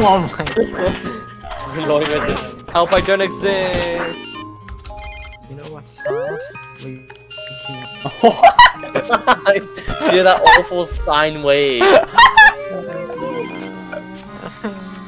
Oh my god. Lord, is it? Help, I don't exist! You know what's hard? We can't. Hear that awful sine wave.